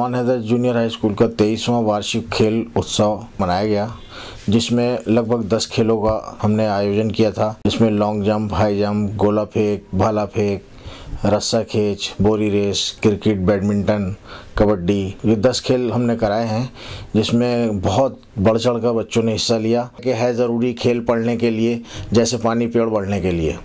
Salman Haider junior high school का तेईसवां वार्षिक खेल उत्सव मनाया गया, जिसमें लगभग 10 खेलों का हमने आयोजन किया था। जिसमें लॉन्ग जंप हाई जंप गोला फेंक, भाला फेंक, रस्सा खींच, बोरी रेस, क्रिकेट, बैडमिंटन, कबड्डी, ये दस खेल हमने कराए हैं, जिसमें बहुत बढ़ चढ़ कर बच्चों ने हिस्सा लिया। कि है ज़रूरी खेल पढ़ने के लिए, जैसे पानी पेड़ बढ़ने के लिए।